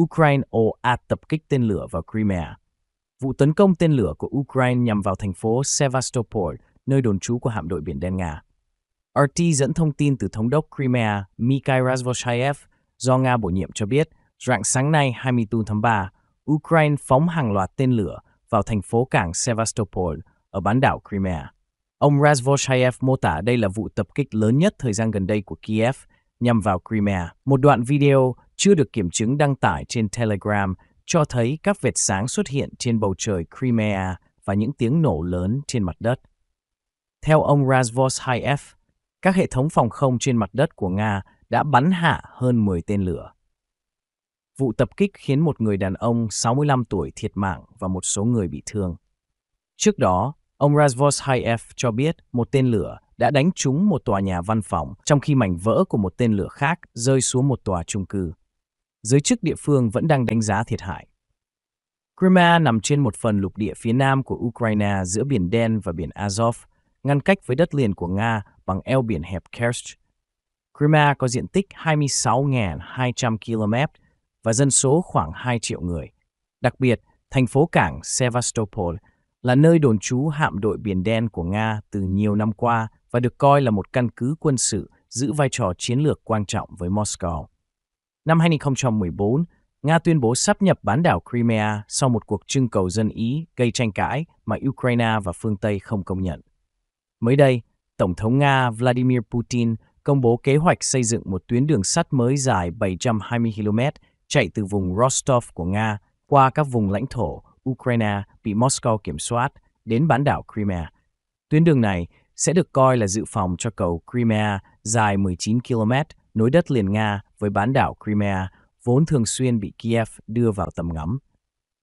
Ukraine ồ ạt tập kích tên lửa vào Crimea. Vụ tấn công tên lửa của Ukraine nhằm vào thành phố Sevastopol, nơi đồn trú của hạm đội Biển Đen Nga. RT dẫn thông tin từ thống đốc Crimea Mikhail Razvoshayev do Nga bổ nhiệm cho biết, rạng sáng nay 24 tháng 3, Ukraine phóng hàng loạt tên lửa vào thành phố cảng Sevastopol ở bán đảo Crimea. Ông Razvoshayev mô tả đây là vụ tập kích lớn nhất thời gian gần đây của Kiev nhằm vào Crimea. Một đoạn video chưa được kiểm chứng đăng tải trên Telegram cho thấy các vệt sáng xuất hiện trên bầu trời Crimea và những tiếng nổ lớn trên mặt đất. Theo ông Razvoshayev, các hệ thống phòng không trên mặt đất của Nga đã bắn hạ hơn 10 tên lửa. Vụ tập kích khiến một người đàn ông 65 tuổi thiệt mạng và một số người bị thương. Trước đó, ông Razvoshayev cho biết một tên lửa đã đánh trúng một tòa nhà văn phòng, trong khi mảnh vỡ của một tên lửa khác rơi xuống một tòa trung cư. Giới chức địa phương vẫn đang đánh giá thiệt hại. Crimea nằm trên một phần lục địa phía nam của Ukraine giữa Biển Đen và Biển Azov, ngăn cách với đất liền của Nga bằng eo biển hẹp Kerch. Crimea có diện tích 26.200 km và dân số khoảng 2 triệu người. Đặc biệt, thành phố cảng Sevastopol là nơi đồn trú hạm đội Biển Đen của Nga từ nhiều năm qua và được coi là một căn cứ quân sự giữ vai trò chiến lược quan trọng với Moscow. Năm 2014, Nga tuyên bố sắp nhập bán đảo Crimea sau một cuộc trưng cầu dân Ý gây tranh cãi mà Ukraine và phương Tây không công nhận. Mới đây, Tổng thống Nga Vladimir Putin công bố kế hoạch xây dựng một tuyến đường sắt mới dài 720 km chạy từ vùng Rostov của Nga qua các vùng lãnh thổ Ukraine bị Moscow kiểm soát đến bán đảo Crimea. Tuyến đường này sẽ được coi là dự phòng cho cầu Crimea dài 19 km nối đất liền Nga với bán đảo Crimea vốn thường xuyên bị Kiev đưa vào tầm ngắm.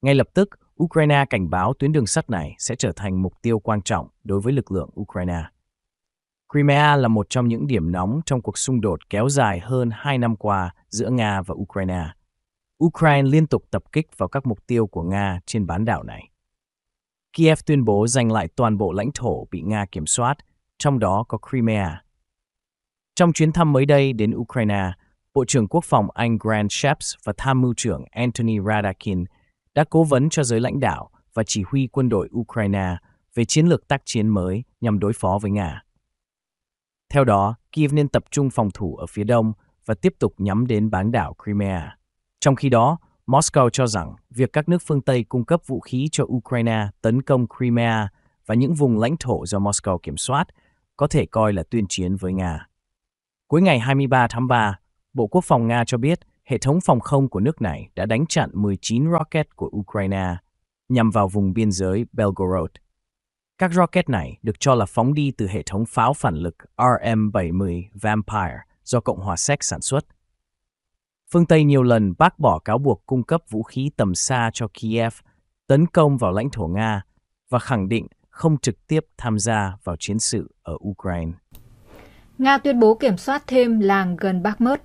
Ngay lập tức, Ukraine cảnh báo tuyến đường sắt này sẽ trở thành mục tiêu quan trọng đối với lực lượng Ukraine. Crimea là một trong những điểm nóng trong cuộc xung đột kéo dài hơn 2 năm qua giữa Nga và Ukraine. Ukraine liên tục tập kích vào các mục tiêu của Nga trên bán đảo này. Kiev tuyên bố giành lại toàn bộ lãnh thổ bị Nga kiểm soát, trong đó có Crimea. Trong chuyến thăm mới đây đến Ukraine, Bộ trưởng Quốc phòng Anh Grant Shapps và Tham mưu trưởng Anthony Radakin đã cố vấn cho giới lãnh đạo và chỉ huy quân đội Ukraine về chiến lược tác chiến mới nhằm đối phó với Nga. Theo đó, Kiev nên tập trung phòng thủ ở phía đông và tiếp tục nhắm đến bán đảo Crimea. Trong khi đó, Moscow cho rằng việc các nước phương Tây cung cấp vũ khí cho Ukraine tấn công Crimea và những vùng lãnh thổ do Moscow kiểm soát có thể coi là tuyên chiến với Nga. Cuối ngày 23 tháng 3, Bộ Quốc phòng Nga cho biết hệ thống phòng không của nước này đã đánh chặn 19 rocket của Ukraine nhằm vào vùng biên giới Belgorod. Các rocket này được cho là phóng đi từ hệ thống pháo phản lực RM-70 Vampire do Cộng hòa Séc sản xuất. Phương Tây nhiều lần bác bỏ cáo buộc cung cấp vũ khí tầm xa cho Kiev tấn công vào lãnh thổ Nga và khẳng định không trực tiếp tham gia vào chiến sự ở Ukraine. Nga tuyên bố kiểm soát thêm làng gần Bakhmut.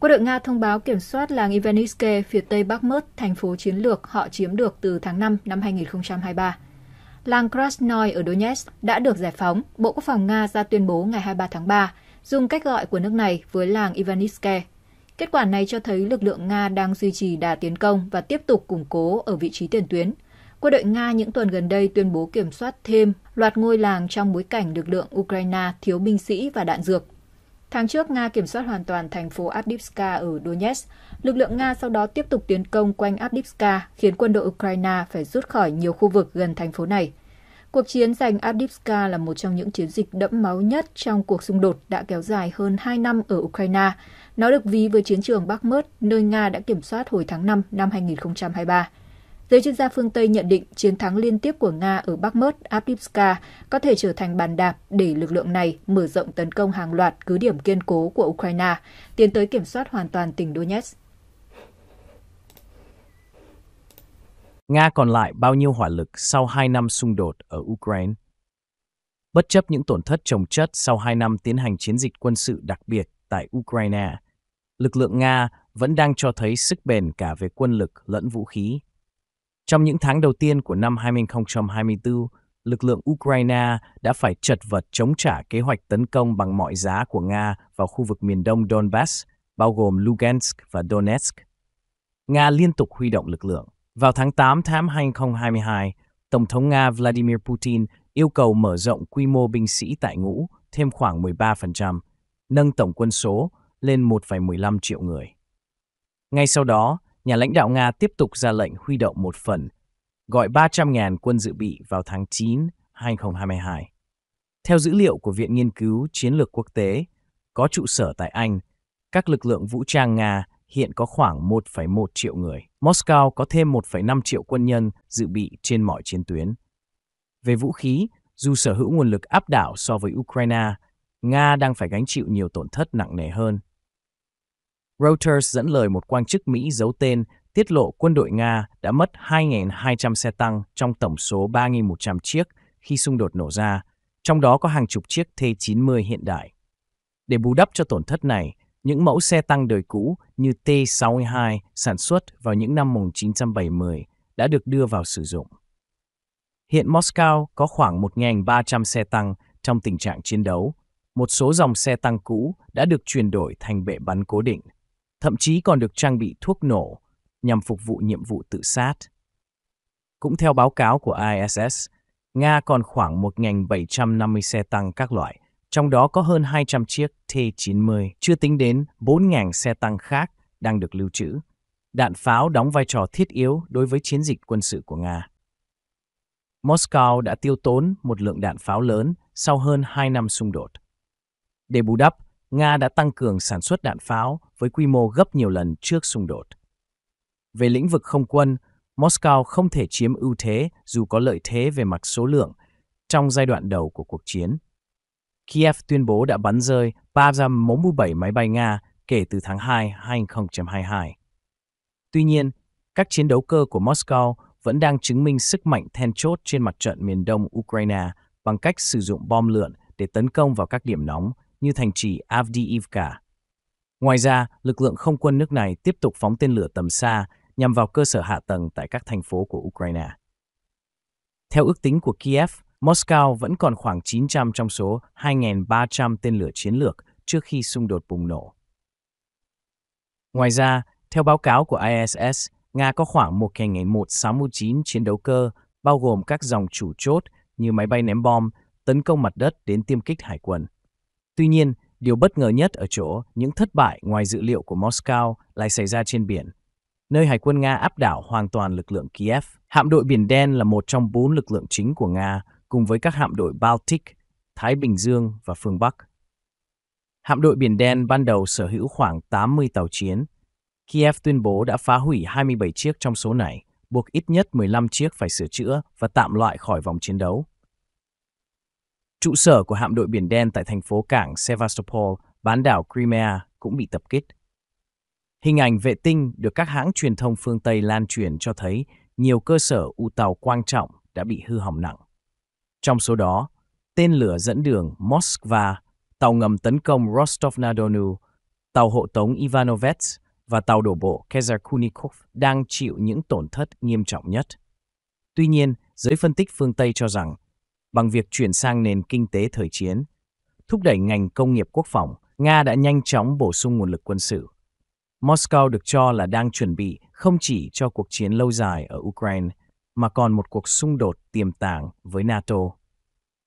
Quân đội Nga thông báo kiểm soát làng Ivaniske phía tây Bakhmut, thành phố chiến lược họ chiếm được từ tháng 5 năm 2023. Làng Krasnoy ở Donetsk đã được giải phóng, Bộ Quốc phòng Nga ra tuyên bố ngày 23 tháng 3, dùng cách gọi của nước này với làng Ivaniske. Kết quả này cho thấy lực lượng Nga đang duy trì đà tiến công và tiếp tục củng cố ở vị trí tiền tuyến. Quân đội Nga những tuần gần đây tuyên bố kiểm soát thêm loạt ngôi làng trong bối cảnh lực lượng Ukraine thiếu binh sĩ và đạn dược. Tháng trước, Nga kiểm soát hoàn toàn thành phố Avdiivka ở Donetsk. Lực lượng Nga sau đó tiếp tục tiến công quanh Avdiivka, khiến quân đội Ukraine phải rút khỏi nhiều khu vực gần thành phố này. Cuộc chiến giành Avdiivka là một trong những chiến dịch đẫm máu nhất trong cuộc xung đột đã kéo dài hơn 2 năm ở Ukraine. Nó được ví với chiến trường Bakhmut, nơi Nga đã kiểm soát hồi tháng 5 năm 2023. Giới chuyên gia phương Tây nhận định chiến thắng liên tiếp của Nga ở Bakhmut, Avdiivka có thể trở thành bàn đạp để lực lượng này mở rộng tấn công hàng loạt cứ điểm kiên cố của Ukraine, tiến tới kiểm soát hoàn toàn tỉnh Donetsk. Nga còn lại bao nhiêu hỏa lực sau 2 năm xung đột ở Ukraine? Bất chấp những tổn thất trồng chất sau 2 năm tiến hành chiến dịch quân sự đặc biệt tại Ukraine, lực lượng Nga vẫn đang cho thấy sức bền cả về quân lực lẫn vũ khí. Trong những tháng đầu tiên của năm 2024, lực lượng Ukraine đã phải chật vật chống trả kế hoạch tấn công bằng mọi giá của Nga vào khu vực miền đông Donbass, bao gồm Lugansk và Donetsk. Nga liên tục huy động lực lượng. Vào tháng 8 năm 2022, Tổng thống Nga Vladimir Putin yêu cầu mở rộng quy mô binh sĩ tại ngũ thêm khoảng 13%, nâng tổng quân số lên 1,15 triệu người. Ngay sau đó, nhà lãnh đạo Nga tiếp tục ra lệnh huy động một phần, gọi 300.000 quân dự bị vào tháng 9 2022. Theo dữ liệu của Viện Nghiên cứu Chiến lược Quốc tế, có trụ sở tại Anh, các lực lượng vũ trang Nga hiện có khoảng 1,1 triệu người. Moscow có thêm 1,5 triệu quân nhân dự bị trên mọi chiến tuyến. Về vũ khí, dù sở hữu nguồn lực áp đảo so với Ukraine, Nga đang phải gánh chịu nhiều tổn thất nặng nề hơn. Reuters dẫn lời một quan chức Mỹ giấu tên tiết lộ quân đội Nga đã mất 2.200 xe tăng trong tổng số 3.100 chiếc khi xung đột nổ ra, trong đó có hàng chục chiếc T-90 hiện đại. Để bù đắp cho tổn thất này, những mẫu xe tăng đời cũ như T-62 sản xuất vào những năm 1970 đã được đưa vào sử dụng. Hiện Moscow có khoảng 1.300 xe tăng trong tình trạng chiến đấu. Một số dòng xe tăng cũ đã được chuyển đổi thành bệ bắn cố định, thậm chí còn được trang bị thuốc nổ nhằm phục vụ nhiệm vụ tự sát. Cũng theo báo cáo của ISS, Nga còn khoảng 1.750 xe tăng các loại, trong đó có hơn 200 chiếc T-90, chưa tính đến 4.000 xe tăng khác đang được lưu trữ. Đạn pháo đóng vai trò thiết yếu đối với chiến dịch quân sự của Nga. Moscow đã tiêu tốn một lượng đạn pháo lớn sau hơn 2 năm xung đột. Để bù đắp, Nga đã tăng cường sản xuất đạn pháo với quy mô gấp nhiều lần trước xung đột. Về lĩnh vực không quân, Moscow không thể chiếm ưu thế dù có lợi thế về mặt số lượng trong giai đoạn đầu của cuộc chiến. Kiev tuyên bố đã bắn rơi 347 máy bay Nga kể từ tháng 2 2022. Tuy nhiên, các chiến đấu cơ của Moscow vẫn đang chứng minh sức mạnh then chốt trên mặt trận miền đông Ukraine bằng cách sử dụng bom lượn để tấn công vào các điểm nóng như thành trì Avdiivka. Ngoài ra, lực lượng không quân nước này tiếp tục phóng tên lửa tầm xa nhằm vào cơ sở hạ tầng tại các thành phố của Ukraine. Theo ước tính của Kiev, Moscow vẫn còn khoảng 900 trong số 2.300 tên lửa chiến lược trước khi xung đột bùng nổ. Ngoài ra, theo báo cáo của ISS, Nga có khoảng 1.169 chiến đấu cơ, bao gồm các dòng chủ chốt như máy bay ném bom, tấn công mặt đất đến tiêm kích hải quân. Tuy nhiên, điều bất ngờ nhất ở chỗ những thất bại ngoài dự liệu của Moscow lại xảy ra trên biển, nơi Hải quân Nga áp đảo hoàn toàn lực lượng Kiev. Hạm đội Biển Đen là một trong bốn lực lượng chính của Nga, cùng với các hạm đội Baltic, Thái Bình Dương và phương Bắc. Hạm đội Biển Đen ban đầu sở hữu khoảng 80 tàu chiến. Kiev tuyên bố đã phá hủy 27 chiếc trong số này, buộc ít nhất 15 chiếc phải sửa chữa và tạm loại khỏi vòng chiến đấu. Trụ sở của hạm đội Biển Đen tại thành phố cảng Sevastopol, bán đảo Crimea cũng bị tập kích. Hình ảnh vệ tinh được các hãng truyền thông phương Tây lan truyền cho thấy nhiều cơ sở u tàu quan trọng đã bị hư hỏng nặng. Trong số đó, tên lửa dẫn đường Moskva, tàu ngầm tấn công Rostov-na-Donu, tàu hộ tống Ivanovets và tàu đổ bộ Kezakunikov đang chịu những tổn thất nghiêm trọng nhất. Tuy nhiên, giới phân tích phương Tây cho rằng, bằng việc chuyển sang nền kinh tế thời chiến, thúc đẩy ngành công nghiệp quốc phòng, Nga đã nhanh chóng bổ sung nguồn lực quân sự. Moscow được cho là đang chuẩn bị không chỉ cho cuộc chiến lâu dài ở Ukraine, mà còn một cuộc xung đột tiềm tàng với NATO.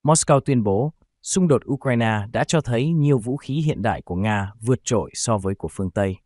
Moscow tuyên bố, xung đột Ukraine đã cho thấy nhiều vũ khí hiện đại của Nga vượt trội so với của phương Tây.